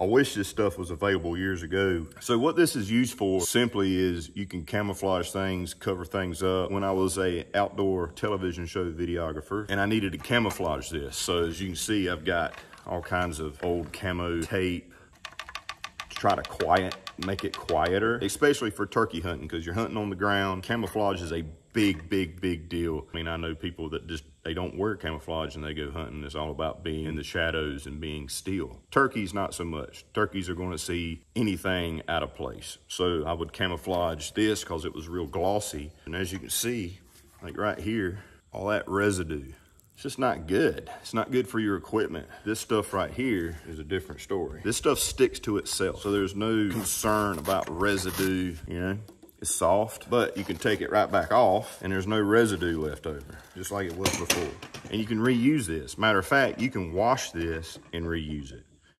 I wish this stuff was available years ago. So what this is used for simply is you can camouflage things, cover things up. When I was a outdoor television show videographer and I needed to camouflage this. So as you can see, I've got all kinds of old camo tape try to quiet, make it quieter, especially for turkey hunting because you're hunting on the ground. Camouflage is a big, big, big deal. I mean, I know people that just, they don't wear camouflage and they go hunting. It's all about being in the shadows and being still. Turkeys, not so much. Turkeys are gonna see anything out of place. So I would camouflage this because it was real glossy. And as you can see, like right here, all that residue. It's just not good. It's not good for your equipment. This stuff right here is a different story. This stuff sticks to itself. So there's no concern about residue, you know? It's soft, but you can take it right back off and there's no residue left over, just like it was before. And you can reuse this. Matter of fact, you can wash this and reuse it.